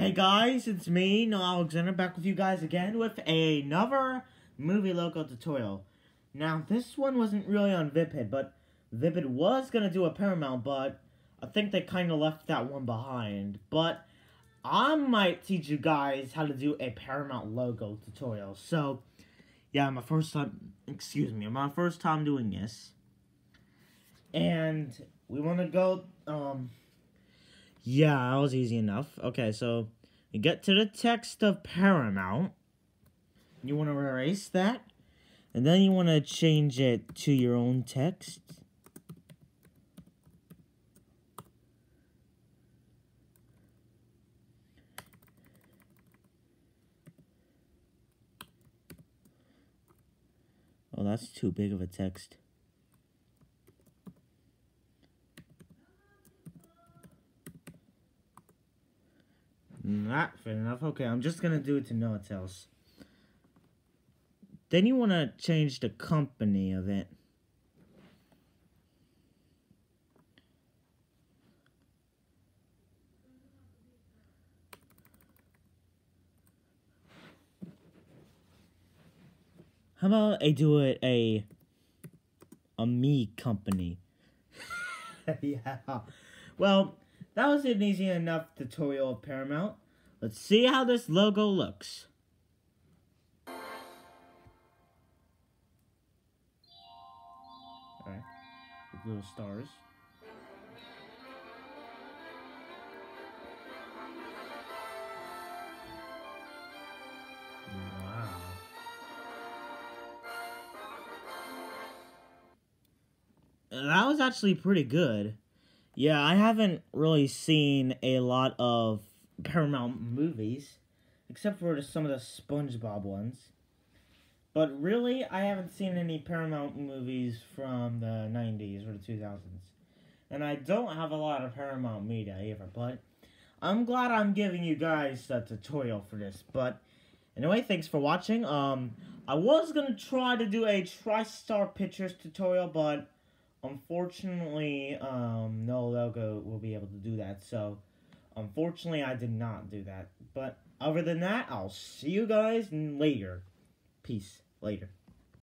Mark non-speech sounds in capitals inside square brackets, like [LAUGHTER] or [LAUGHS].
Hey guys, it's me, Alexander, back with you guys again with another movie logo tutorial. Now, this one wasn't really on Vipid, but Vipid was going to do a Paramount, but I think they kind of left that one behind. But I might teach you guys how to do a Paramount logo tutorial. So, yeah, my first time, excuse me, my first time doing this. And we want to go, um, yeah, that was easy enough. Okay, so you get to the text of Paramount. You want to erase that. And then you want to change it to your own text. Oh, that's too big of a text. Not fit enough. Okay, I'm just gonna do it to no one else. Then you want to change the company of it. How about I do it a a me company? [LAUGHS] [LAUGHS] yeah. Well, that was an easy enough tutorial of Paramount. Let's see how this logo looks. Alright, little stars. Wow. That was actually pretty good. Yeah, I haven't really seen a lot of Paramount movies, except for some of the SpongeBob ones. But really, I haven't seen any Paramount movies from the 90s or the 2000s. And I don't have a lot of Paramount media either, but I'm glad I'm giving you guys a tutorial for this. But anyway, thanks for watching. Um, I was going to try to do a TriStar Pictures tutorial, but unfortunately, um, no logo will be able to do that. So, unfortunately, I did not do that. But other than that, I'll see you guys later. Peace. Later.